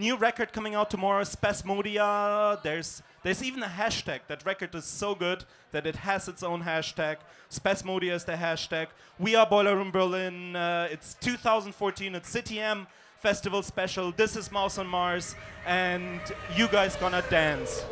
new record coming out tomorrow, Spezmodia. There's there's even a hashtag. That record is so good that it has its own hashtag. Spezmodia is the hashtag. We are Boiler Room Berlin. Uh, it's 2014. It's CTM Festival special. This is Mouse on Mars, and you guys gonna dance.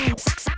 Thanks.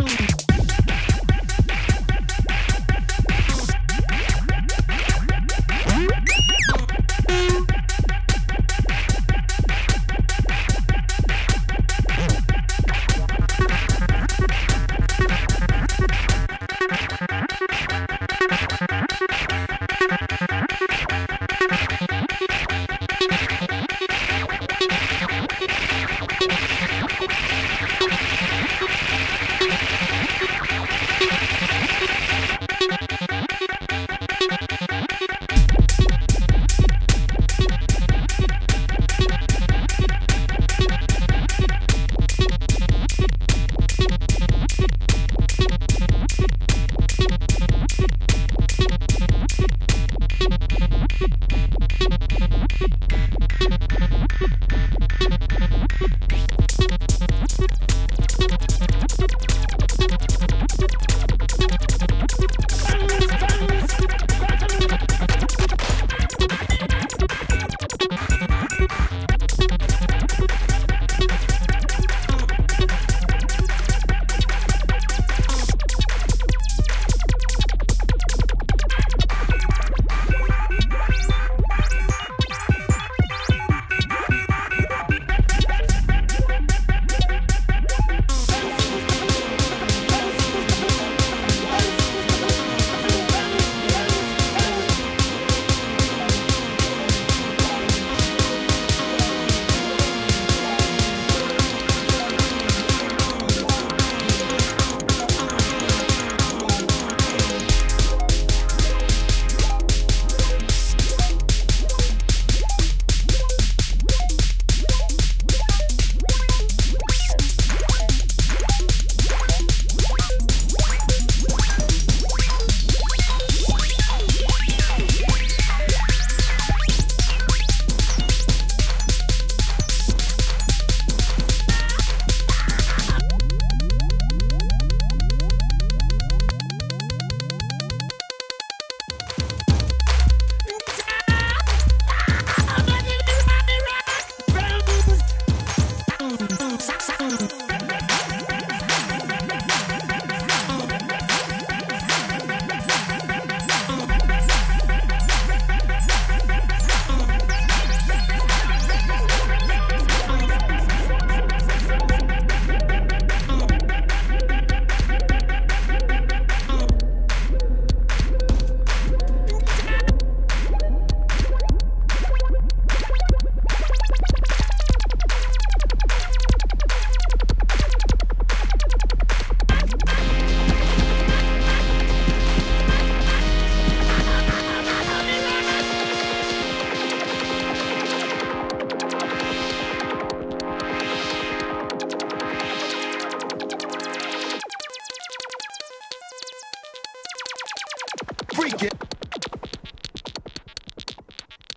Freak it.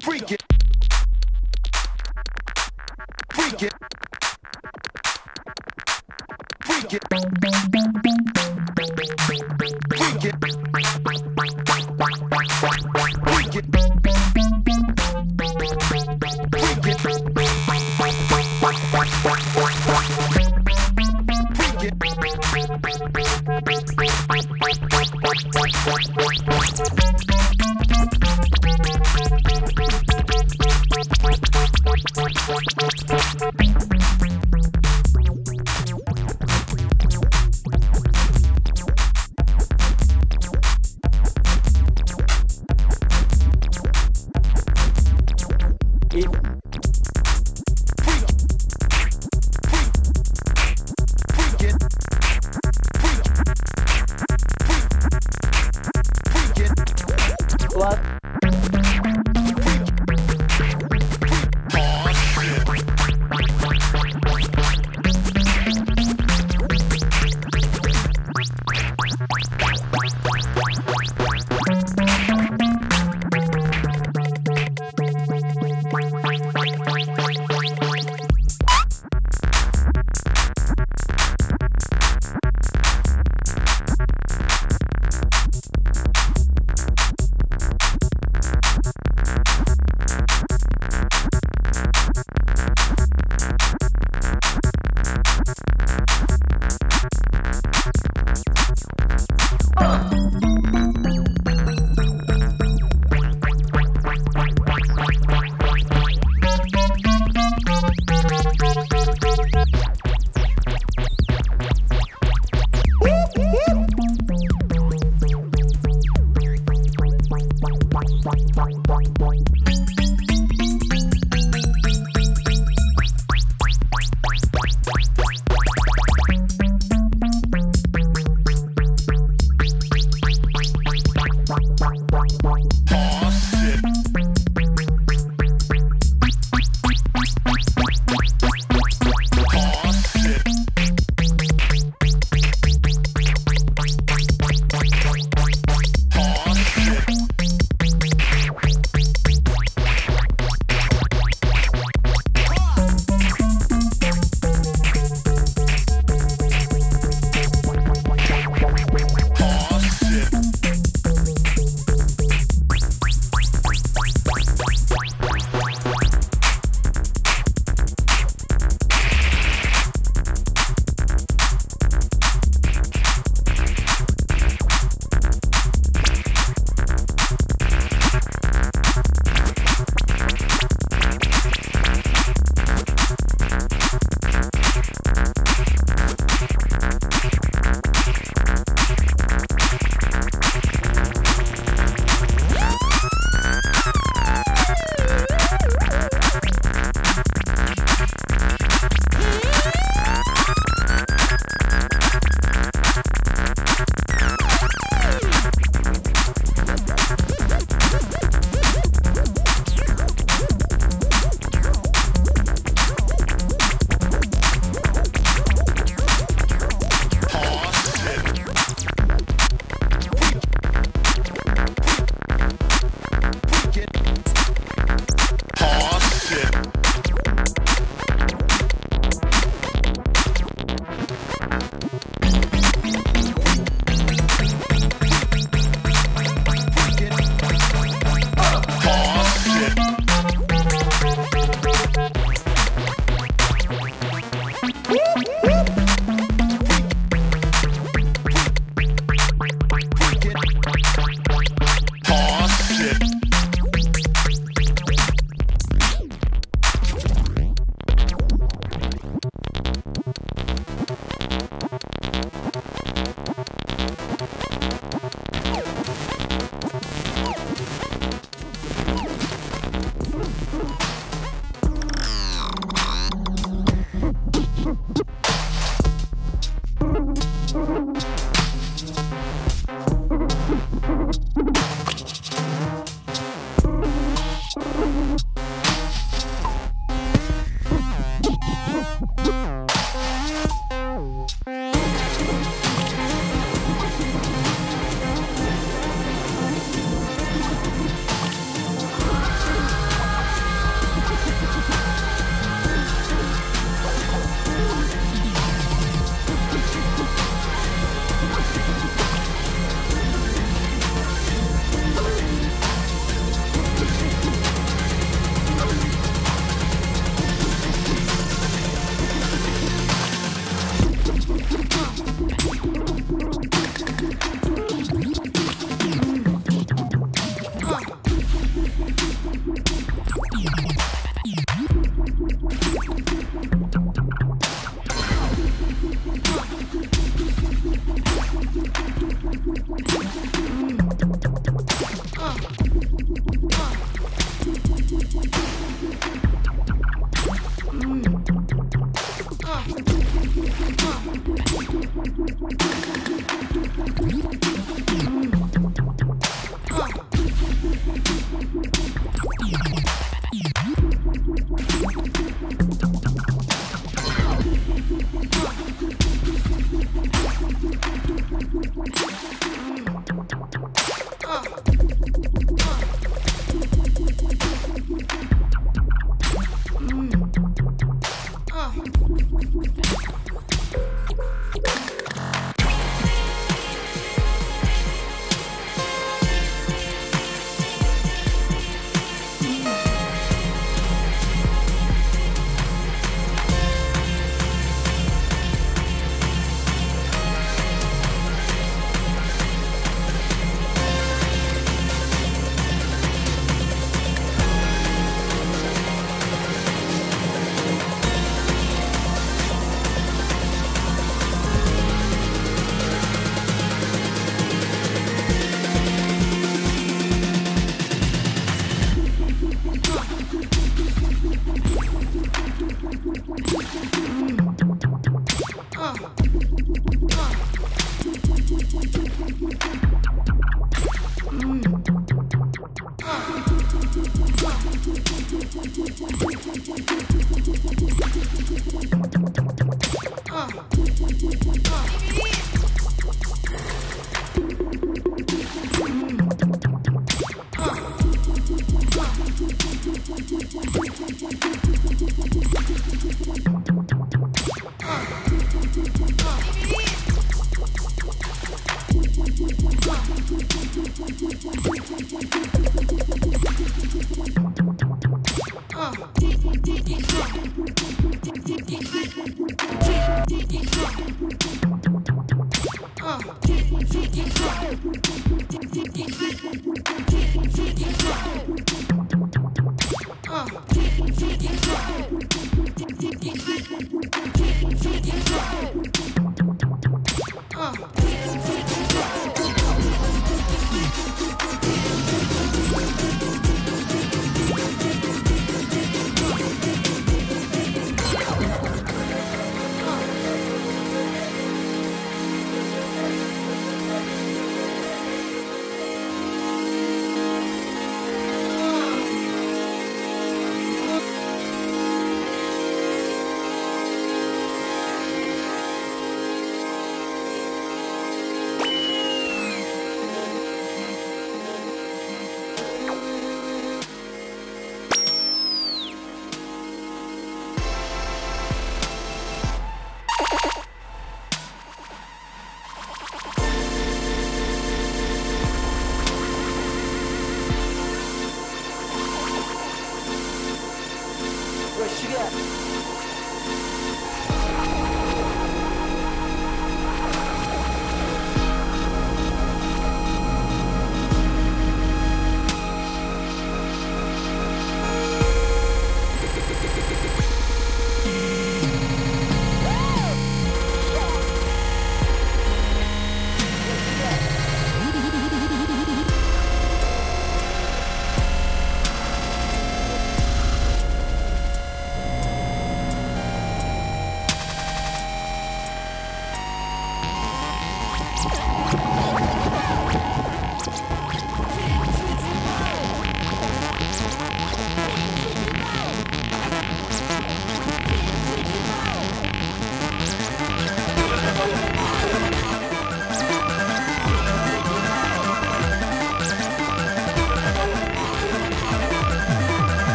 Freak it. Freak it. Freak it.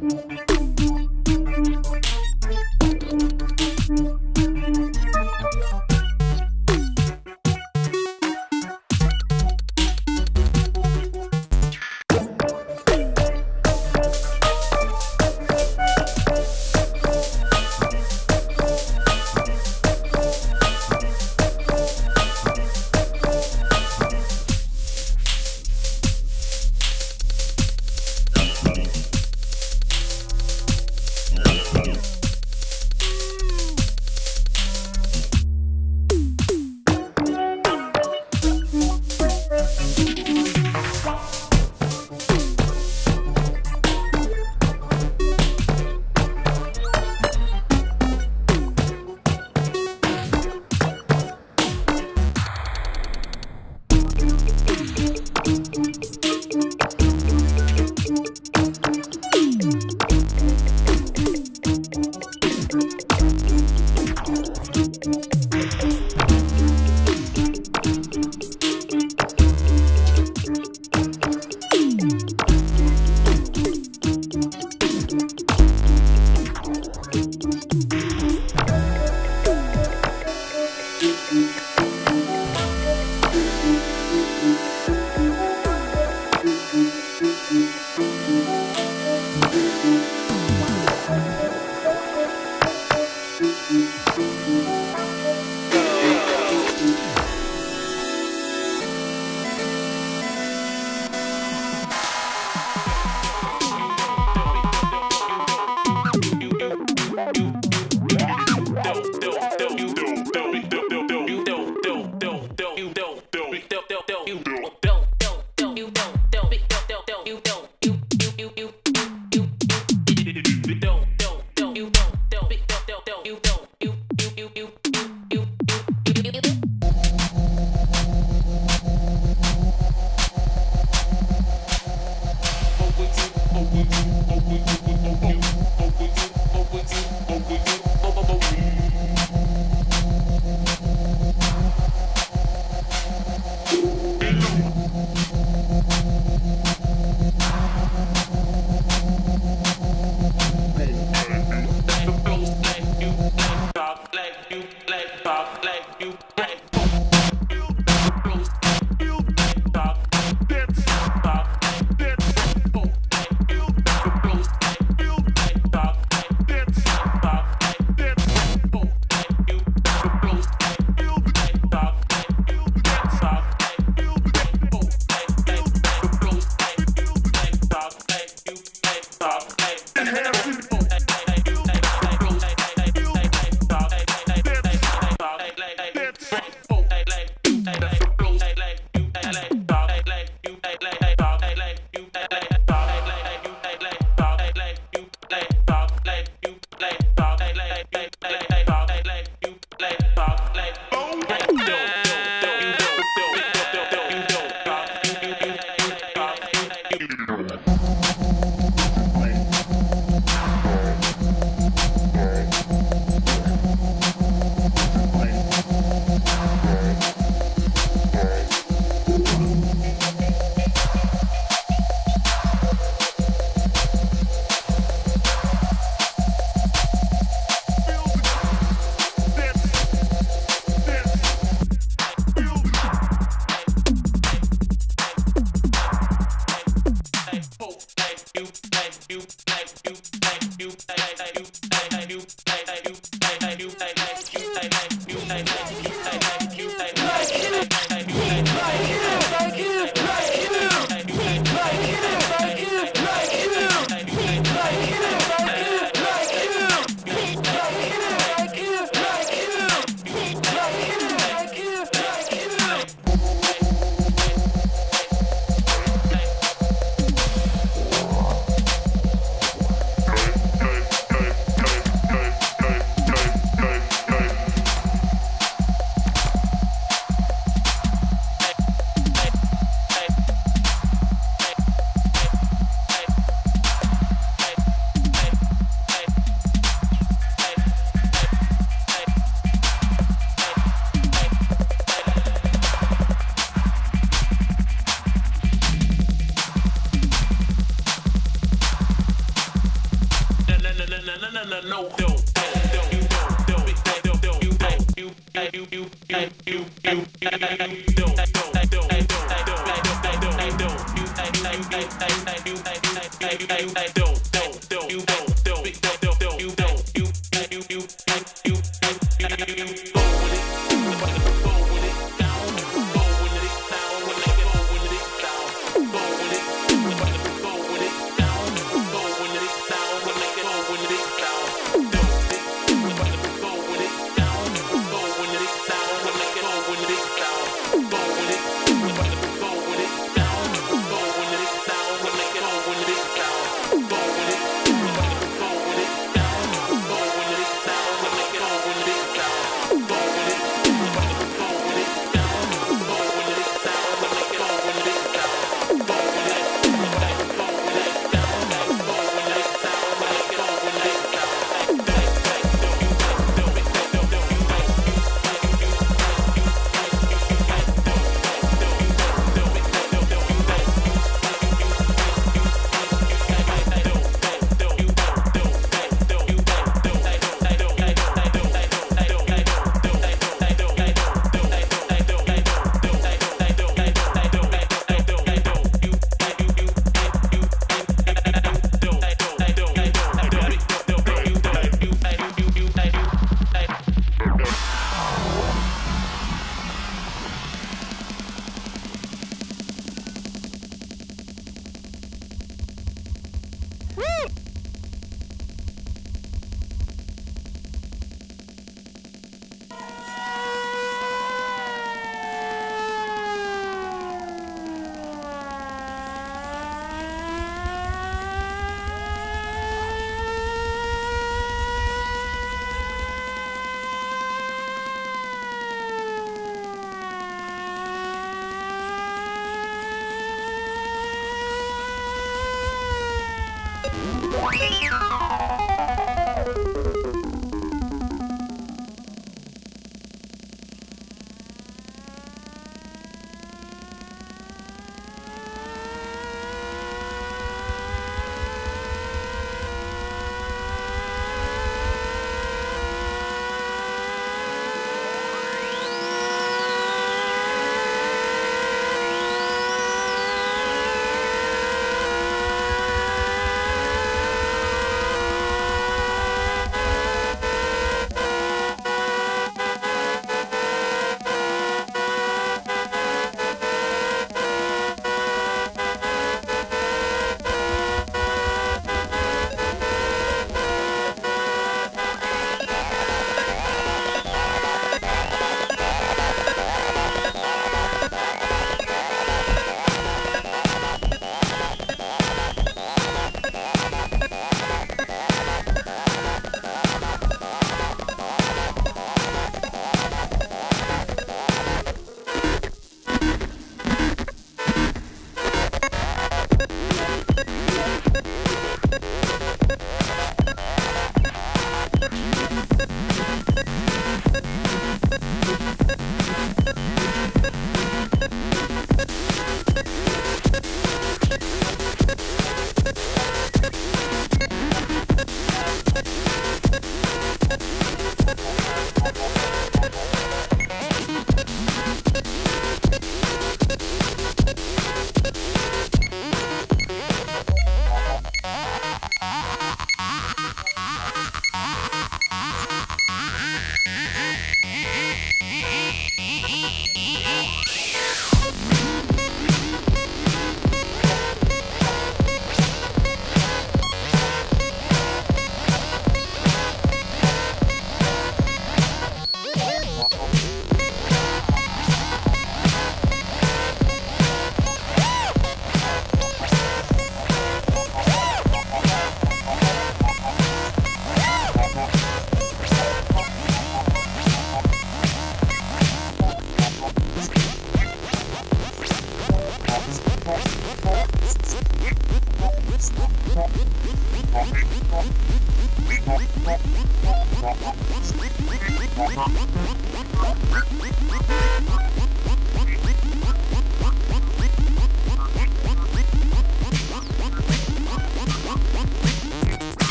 嗯。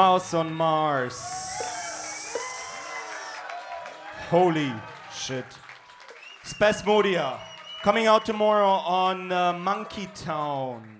Mouse on Mars. Holy shit. Spezmodia. Coming out tomorrow on uh, Monkey Town.